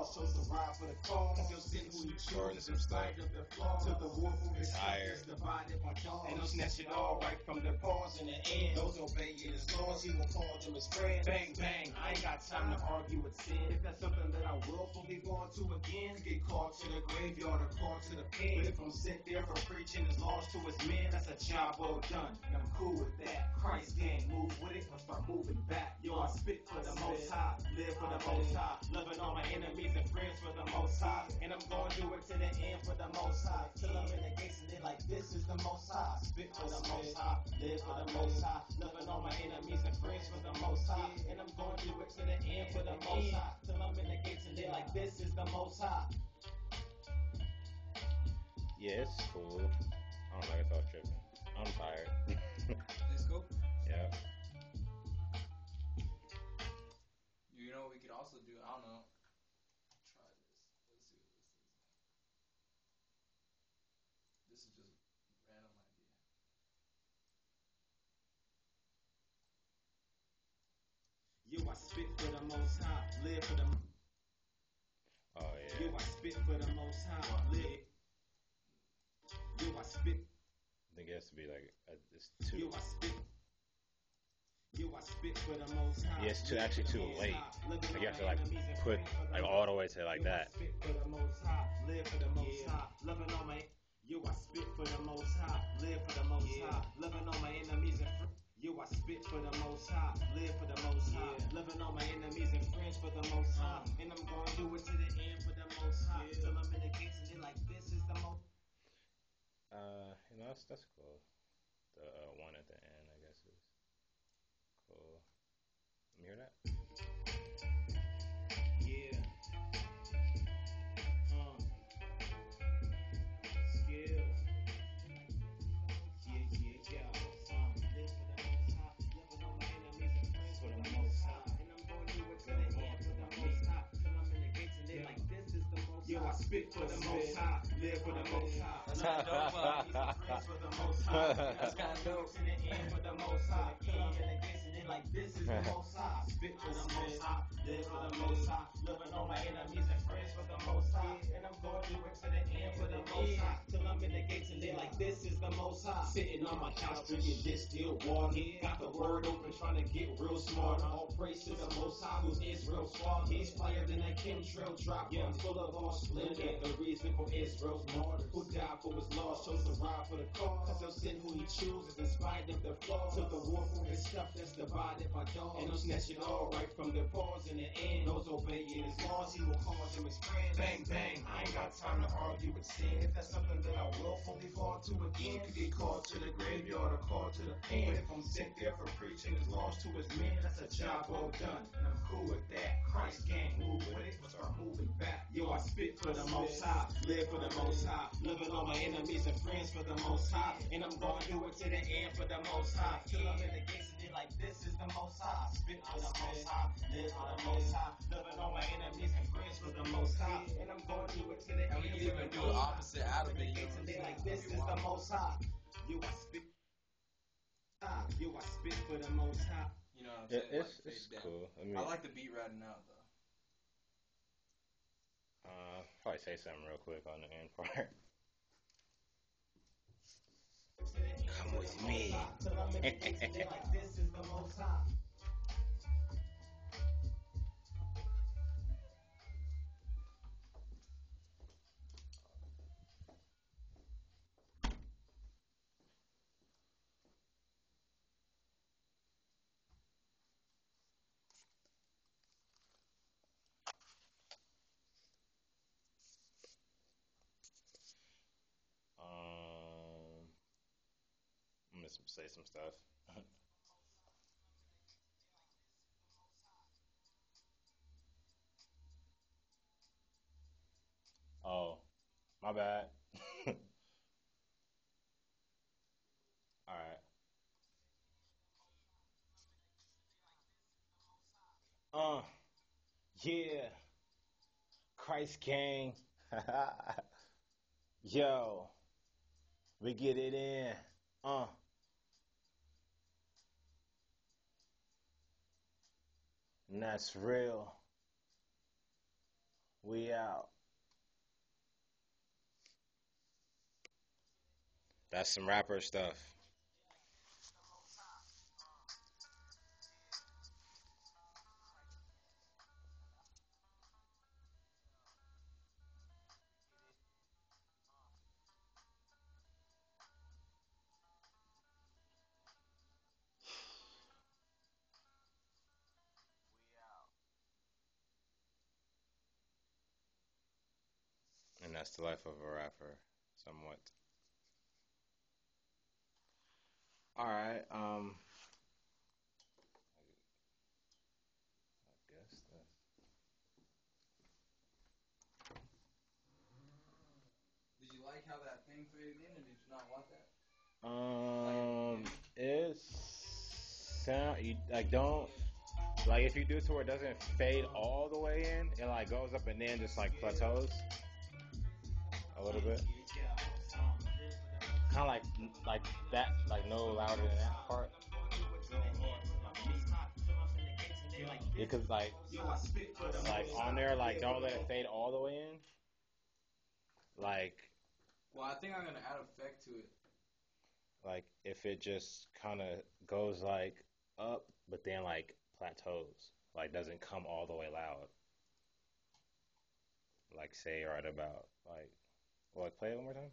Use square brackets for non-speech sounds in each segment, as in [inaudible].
laws, chose to ride for the cause. Cause he'll send who he chooses in spite of the flaws. To the war who is Tired. divided by dogs. And he'll snatch it all right from the paws in the end. Those obeying his laws, he will call them his friends. Bang, bang, I ain't got time to argue with sin. If that's something that I willfully born to again, get called to the graveyard or called to the pen. But if I'm sent there for preaching his laws to his men, that's a job well done. And I'm cool with that. Christ gang, move with it or start moving back. Yo, I spit for the most live for the most high. Loving all my enemies and friends for the most high. And I'm gonna do it to the end for the most high. Till I'm in the gates and they like, this is the most high. Spit for the most high, live for the most high. Loving all my enemies and friends for the most high. And I'm gonna do it to the end for the most high. Till I'm in the gates and they like, this is the most high. Yeah, it's cool. I don't know, it's all tripping. I'm tired. Let's go. [laughs] yeah. Also do? I don't know. Try this. Let's see what this is. This is just random idea. Yo, I spit for the most high, live for the Oh Yo, yeah. I spit for the most high, live. Yo, I spit I think it has to be like uh, it's Yo, two. I. Yo, I spit Yeah, it's too- actually too late. Like, you have to, like, put, like, all the way to, like, that. spit for the most high, live for the most high, loving all my. Yo, I spit for the most high, live for the most high, loving all my enemies and friends. Yo, I spit for the most high, live for the most high, loving all my enemies and friends for the most high, and I'm gonna do it to the end for the most high, till I'm in the gates and like, this is the most. Uh, you know that's that's cool. The uh, one at the end, spit [laughs] [laughs] for the most high. Live for the most high. That's kinda dope, uh, for the most high. That's kinda dope. To the end for the most high. Till I'm in the gates like, this is the most high. Spit for the most high. Live for the most high. Loving all my enemies and friends for the most high. And I'm going to do it to the end for the most high. I'm in the gates and they like, this is the most high. Sitting on my couch drinking distilled water. Got the word open trying to get real smart. All praise to the most high who is real smart. He's flyer than a chemtrail drop. Yeah, I'm full of all splendor. The reason for Israel's martyr. Who died for his laws, chose to ride for the cause. Cause he'll send who he chooses in spite of the flaws. Took the war for his stuff that's divided by dogs. And he'll snatch it all right from the paws in the end. Those obeying his laws, he will call them his friends. Bang, bang. I ain't got time to argue with sin. If that's something that I willfully fall to again, could get called to the graveyard or called to the pen. If I'm sent there for preaching his lost to his men, that's a job well done. And I'm cool with that. Christ gang, move with it, but start moving back. Yo, I spit for the most high, live for the most high, loving all my enemies and friends for the most high. And I'm gonna do it to the end for the most high. Till I'm in the gates and they're like, this is the most high. Spit for the most high, live for the most high, loving all my enemies and friends for the most high. And I'm gonna do it to the And we end can even do the opposite out of it, you know Gates and they're like, this is the most high. Yo, I spit. Ah, yo, I spit for the most high. You know what I'm Yeah, saying? it's Like, it's cool. I mean, I like the beat right now though. uh, probably say something real quick on the end part. [laughs] Till gates like, this is the most high. Say some stuff. [laughs] oh, my bad. [laughs] All right. Uh, yeah. Christ King. [laughs] Yo. We get it in. Uh. And that's real. We out. That's some rapper stuff. That's the life of a rapper, somewhat. All right. Um. I guess that's Did you like how that thing faded in, or did you not want that? Um, it's sound you like don't like if you do it to where it doesn't fade all the way in, it like goes up and then just like plateaus a little bit. Kind of like like that, like no louder than that part. Cause like like on there, like don't let it fade all the way in. Like Well, I think I'm gonna add effect to it. like if it just kind of goes like up, but then like plateaus, like doesn't come all the way loud. Like say right about like, well, I play it one more time.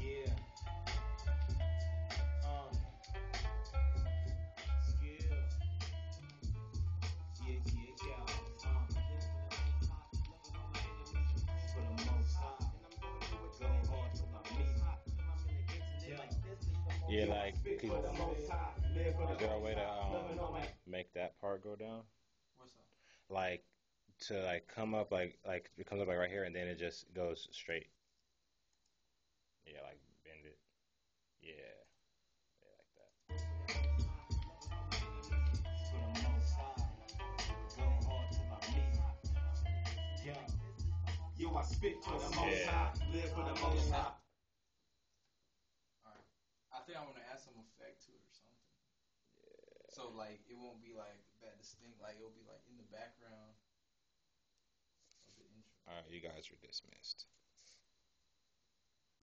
Yeah. Um. Skill. Yeah, yeah, yeah. Um. For the most high. Go hard for my meat. Yeah, like could, for the most high. Live for is there a way to high. Loving all um make that part go down? What's up? Like to like come up like like it comes up like right here and then it just goes straight. Yeah, like bend it. Yeah, yeah, like that. for the most high. Go hard for my meat. Yo. Yo, I spit for the most Yeah. high. Live for the most high. Alright. I think I'm gonna add some effect to it or something. Yeah. So like it won't be like that distinct. Like it'll be like in the background of the intro. All right, you guys are dismissed.